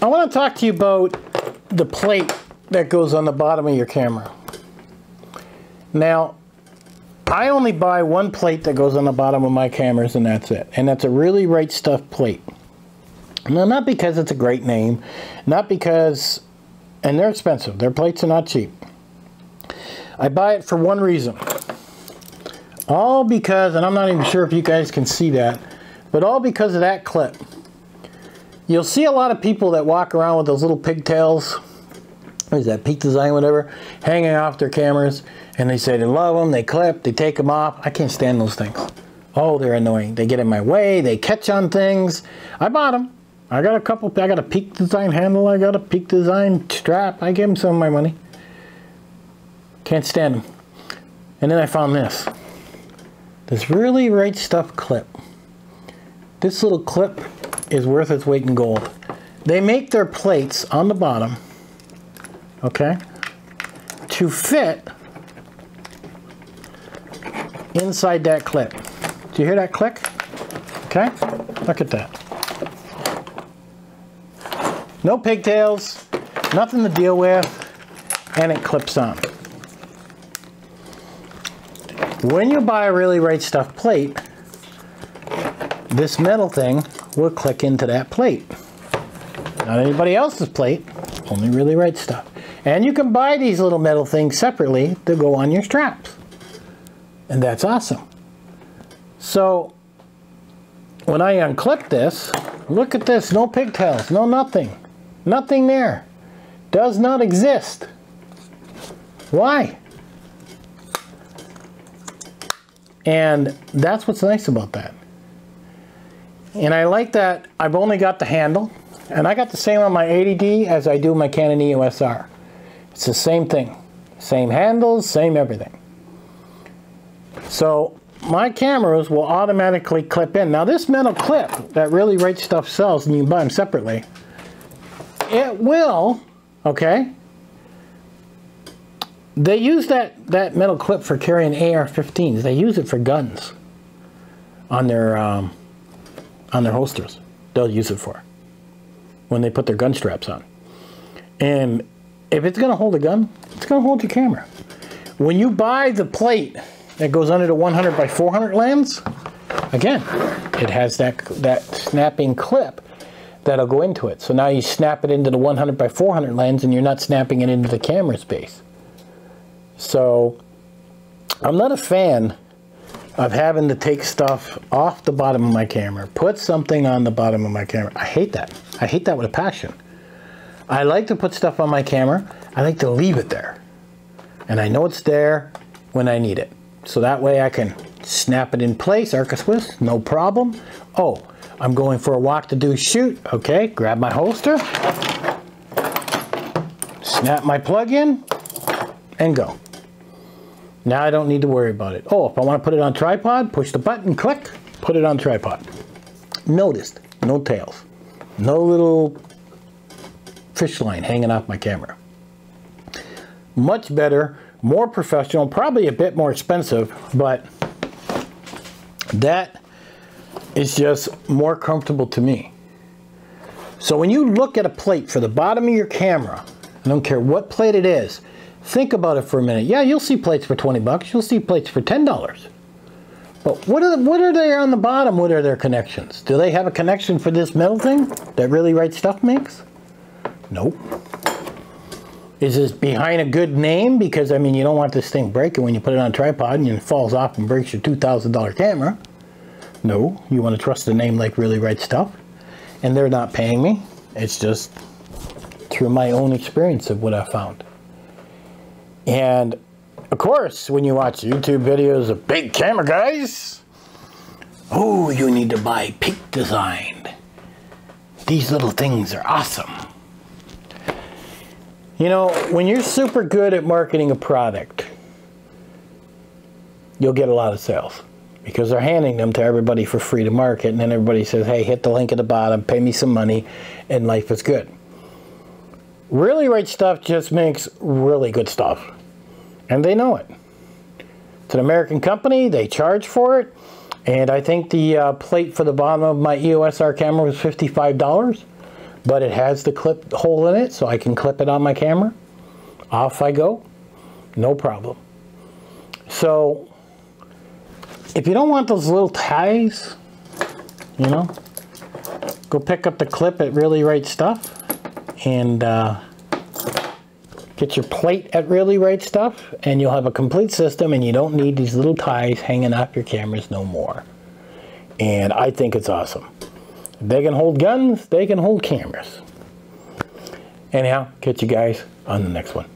I want to talk to you about the plate that goes on the bottom of your camera. Now, I only buy one plate that goes on the bottom of my cameras and that's it. And that's a really right stuff plate. Now, not because it's a great name, not because, and they're expensive. Their plates are not cheap. I buy it for one reason. All because, and I'm not even sure if you guys can see that, but all because of that clip. You'll see a lot of people that walk around with those little pigtails, what is that, Peak Design, whatever, hanging off their cameras, and they say they love them, they clip, they take them off. I can't stand those things. Oh, they're annoying. They get in my way, they catch on things. I bought them. I got a couple, I got a Peak Design handle, I got a Peak Design strap. I gave them some of my money. Can't stand them. And then I found this. This really right stuff clip. This little clip is worth its weight in gold. They make their plates on the bottom, okay, to fit inside that clip. Do you hear that click? Okay, look at that. No pigtails, nothing to deal with, and it clips on. When you buy a really right stuff plate, this metal thing will click into that plate. Not anybody else's plate, only really right stuff. And you can buy these little metal things separately to go on your straps. And that's awesome. So when I unclip this, look at this, no pigtails, no nothing. Nothing there. Does not exist. Why? And that's what's nice about that. And I like that I've only got the handle, and I got the same on my 80D as I do my Canon EOS R. It's the same thing. Same handles, same everything. So my cameras will automatically clip in. Now this metal clip that really right stuff sells, and you can buy them separately, it will, okay, they use that, that metal clip for carrying AR-15s. They use it for guns on their um, on their holsters. They'll use it for when they put their gun straps on. And if it's going to hold a gun, it's going to hold your camera. When you buy the plate that goes under the 100 by 400 lens, again, it has that that snapping clip that'll go into it. So now you snap it into the 100 by 400 lens and you're not snapping it into the camera space. So I'm not a fan of having to take stuff off the bottom of my camera, put something on the bottom of my camera. I hate that. I hate that with a passion. I like to put stuff on my camera. I like to leave it there. And I know it's there when I need it. So that way I can snap it in place, Arca Swiss, no problem. Oh, I'm going for a walk to do shoot. Okay, grab my holster, snap my plug in, and go. Now I don't need to worry about it. Oh, if I want to put it on tripod, push the button, click, put it on tripod. Noticed, no tails. No little fish line hanging off my camera. Much better, more professional, probably a bit more expensive, but that is just more comfortable to me. So when you look at a plate for the bottom of your camera, I don't care what plate it is, Think about it for a minute. Yeah, you'll see plates for 20 bucks. You'll see plates for $10. But what are, what are they on the bottom? What are their connections? Do they have a connection for this metal thing that really right stuff makes? Nope. Is this behind a good name? Because, I mean, you don't want this thing breaking when you put it on a tripod and it falls off and breaks your $2,000 camera. No, you want to trust the name like Really Right Stuff. And they're not paying me. It's just through my own experience of what I found. And of course, when you watch YouTube videos of big camera guys, oh, you need to buy Peak Design. These little things are awesome. You know, when you're super good at marketing a product, you'll get a lot of sales because they're handing them to everybody for free to market and then everybody says, hey, hit the link at the bottom, pay me some money, and life is good. Really Right Stuff just makes really good stuff and they know it. It's an American company, they charge for it, and I think the uh, plate for the bottom of my EOS R camera was $55. but it has the clip hole in it so I can clip it on my camera. Off I go, no problem. So if you don't want those little ties, you know, go pick up the clip at Really Right Stuff and uh, get your plate at Really Right Stuff and you'll have a complete system and you don't need these little ties hanging off your cameras no more. And I think it's awesome. They can hold guns, they can hold cameras. Anyhow, catch you guys on the next one.